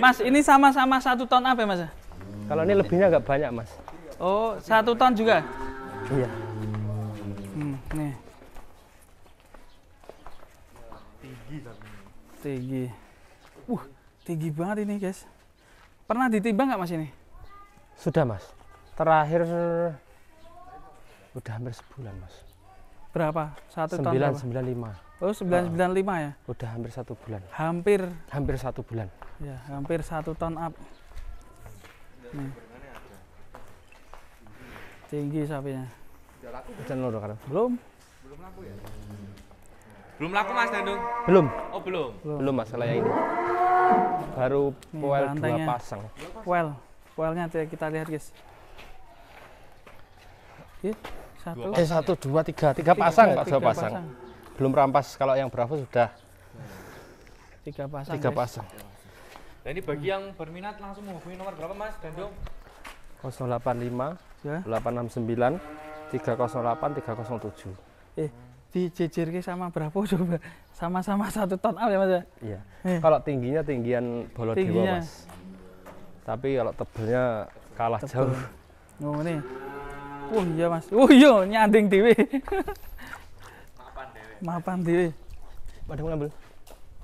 Mas, ini sama-sama satu ton apa ya, Mas? Kalau ini lebihnya agak banyak, Mas. Oh, satu ton juga? Iya. Hmm, nih. Tinggi. Uh, tinggi banget ini, guys. Pernah ditimbang nggak, Mas ini? Sudah, Mas. Terakhir udah hampir sebulan, Mas. Berapa? Satu ton berapa? 995. Oh, 995 ya? Udah hampir satu bulan. Hampir, Hampir satu bulan. Ya, hampir satu ton up. Nih. Tinggi sapinya. Udah nol kan? Belum? Belum laku Mas Dandung? Belum. Oh, belum. Belum masalah yang ini. Baru Nih, poel dua pasang. Well, wellnya tuh kita lihat guys. Ih, satu, Eh satu dua tiga tiga pasang pak tiga dua pasang. Belum rampas kalau yang Bravo sudah tiga pasang. tiga guys. pasang. Nah, ini bagi yang berminat langsung menghubungi nomor berapa Mas Dandung? 085 Ya. 869 308 307. Eh, dijejirke sama berapa coba? Sama-sama satu ton up ya mas ya? Iya. Eh. Kalau tingginya tinggian Bolodewa Tingginya. mas. Tapi kalau tebelnya kalah Tebel. jauh. Oh ini. Oh iya mas. Oh iya nyanding dewe. mapan dewe. Ada ngambil.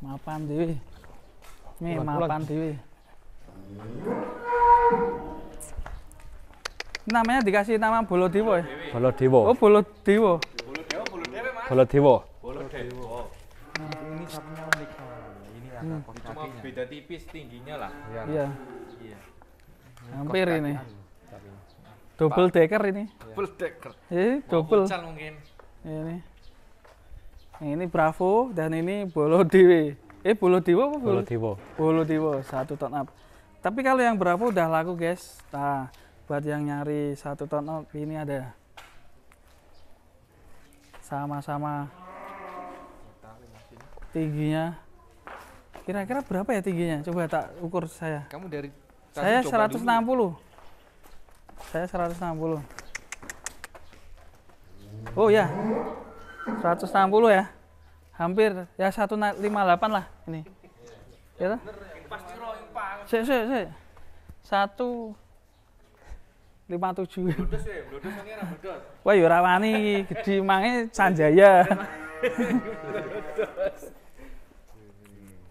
Mapan dewe. Pulang. mapan. Namanya dikasih nama Bolodewo ya? Bolodewa. Oh Bolodewo. Bolo Dewa, Bolo Dewa Mas. Bolodewa. Bolo Dewa. Ini sapinya unik. Ini Hmm. kaki Cuma beda tipis tingginya lah. Iya. Iya. Hampir ini. Double decker ini. Double decker. Eh, Mau double. mungkin. Ini. Yang ini Bravo dan ini Bolo Dewe. Eh Bolo Dewa apa Bolo? Bolodewa. Bolo Dewa satu ton up. Tapi kalau yang Bravo udah laku guys. Nah, buat yang nyari satu ton up ini ada sama-sama tingginya. Kira-kira berapa ya tingginya? Coba tak ukur saya. Kamu dari Saya tadi coba 160. dulu. Saya 160. Oh ya. 160 ya. Hampir ya 158 lah ini. Ya toh? Pak. Sik sik sik. 1 57. Blodos ya, blodos ini ra blodos. Wah, ya ora wani iki, gedhi mange Sanjaya.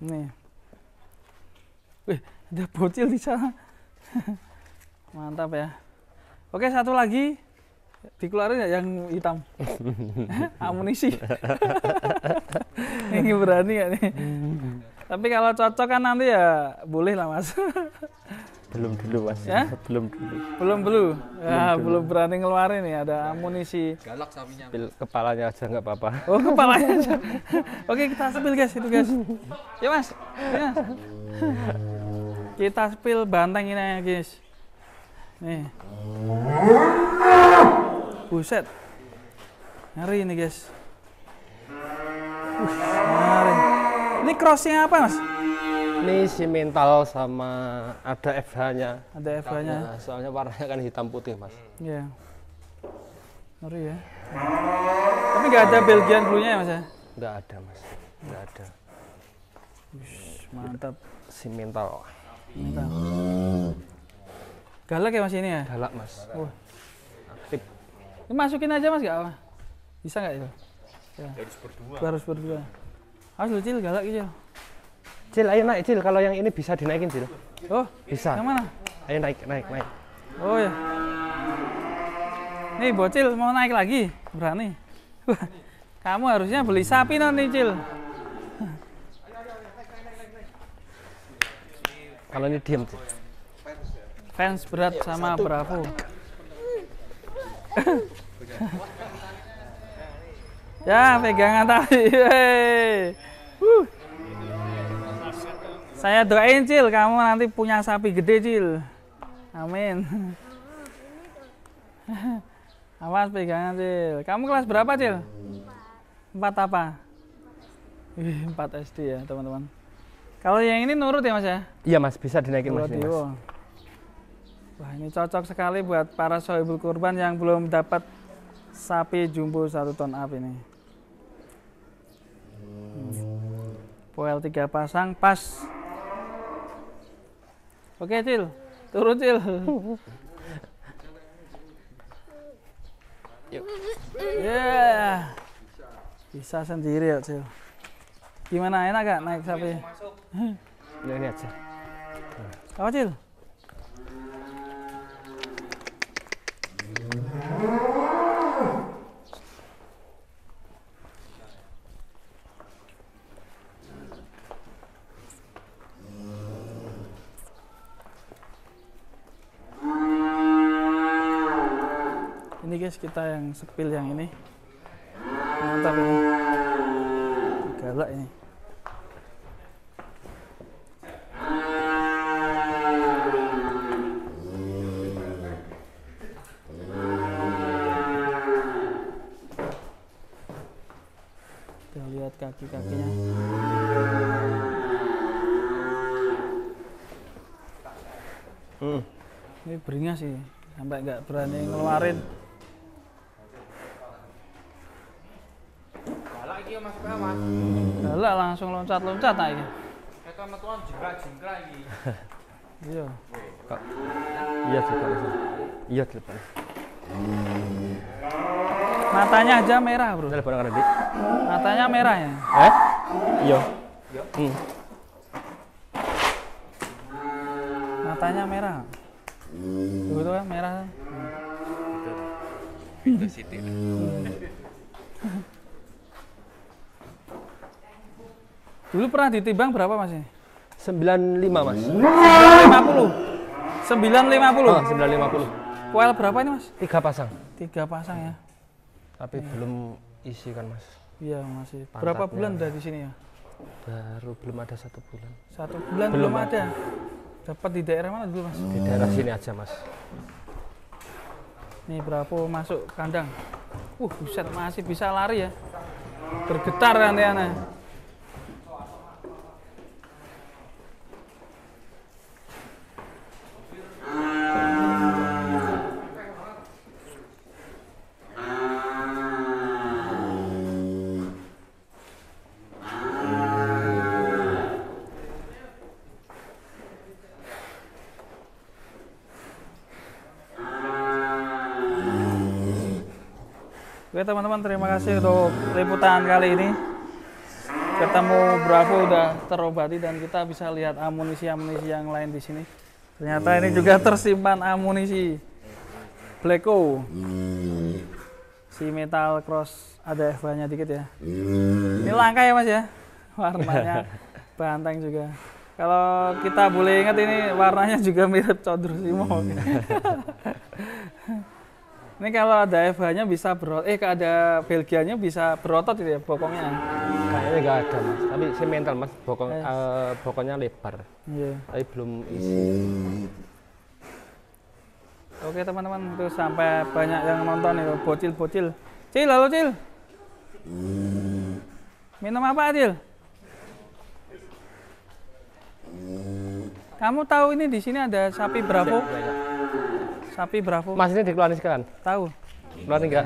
Nih. Wih, ada bocil di sana. Mantap ya. Oke, satu lagi. Dikeluarin ya yang hitam. Amunisi. Ini berani ya nih. Tapi kalau cocok kan nanti ya boleh lah mas. Belum dulu mas. Ya? Belum dulu. belum belum. Ya, belum berani ngeluarin nih. Ada amunisi. Galak sapinya. Pil kepalanya aja nggak apa-apa. Oh kepalanya aja. Oke kita spill guys itu guys. Ya mas. Ya. Kita spill banteng ini ya guys. Nih. Buset. Ngeri ini guys. Uh, ngeri. Ini crossnya apa mas? Ini si mental sama ada FH-nya. Ada FH-nya. Nah, soalnya warnanya kan hitam putih mas. Iya. Ngeri ya. Tapi nggak ada Belgian blue-nya ya mas ya? Nggak ada mas. Nggak ada. Mantap. Si mental. Mantap. Galak ya mas ini ya? Galak mas. Wah. Aktif. Ini masukin aja mas gak apa? Bisa nggak itu? Ya. Harus berdua. Harus berdua. Harus lu cil galak gitu. Cil, ayo naik Cil. Kalau yang ini bisa dinaikin Cil. Oh, Bisa. yang mana? Ayo naik, naik, naik. Oh ya. Nih bocil mau naik lagi, berani. Kamu harusnya beli sapi non nih cil. Kalau ini diem Cil. Fans berat sama Bravo. ya pegangan tali. Saya doain cil, kamu nanti punya sapi gede cil. Amin. Awas pegangan cil. Kamu kelas berapa cil? Empat apa? Empat SD ya teman-teman. Kalau yang ini nurut ya mas ya? Iya mas, bisa dinaikin mas. ini, mas. Wah ini cocok sekali buat para sohibul kurban yang belum dapat sapi jumbo satu ton up ini. Hmm. Poel tiga pasang pas Oke, Cil. Turun, Cil. Yuk. Ya. Bisa sendiri ya, Cil. Gimana enak gak naik sapi? Ini aja. Apa, Cil? Guys kita yang sepil yang ini. Mantap ini. Galak ini. Kita lihat kaki-kakinya. Hmm. ini beringas sih sampai nggak berani ngeluarin iki Mas galak langsung loncat-loncat nah ini Kita metuan jengkrak-jengkrak iki. iya Kak. Iya sih Pak. Iya sih Pak. matanya aja merah bro Udah barang nanti. matanya merah ya Eh? Iya. Hmm. matanya merah tuh tuh kan merah Pintu sidik. dulu pernah ditimbang berapa mas ini 95 Mas. 950 950 Oh, 950. Koel berapa ini mas Tiga pasang. tiga pasang ya Tapi belum isi kan Mas. iya masih berapa Pantatnya. bulan udah di sini ya Baru belum ada satu bulan. satu bulan Belum belum, ada dapat di daerah mana dulu mas Di daerah sini aja Mas. nih berapa masuk kandang uh buset masih bisa lari ya bergetar kan ya Oke teman-teman terima kasih untuk liputan kali ini. Ketemu Bravo udah terobati dan kita bisa lihat amunisi-amunisi yang lain di sini. Ternyata ini juga tersimpan amunisi. Blacko. Si metal cross ada FH nya dikit ya. Ini langka ya mas ya? Warnanya banteng juga. Kalau kita boleh ingat ini warnanya juga mirip Condro Simo Ini kalau ada FH-nya bisa berotot, eh kalau ada Belgianya bisa berotot itu ya bokongnya. Kayaknya nggak ada Mas. Tapi si mental Mas. Bokong, Eh. eh, bokongnya lebar. Iya. Tapi belum isi. Oke teman-teman, itu sampai banyak yang nonton itu bocil-bocil. Cil, halo Cil. Minum apa Cil? Kamu tahu ini di sini ada sapi Bravo? Sapi Bravo. Mas ini dikeluarin sekarang. Tahu? Keluarin nggak?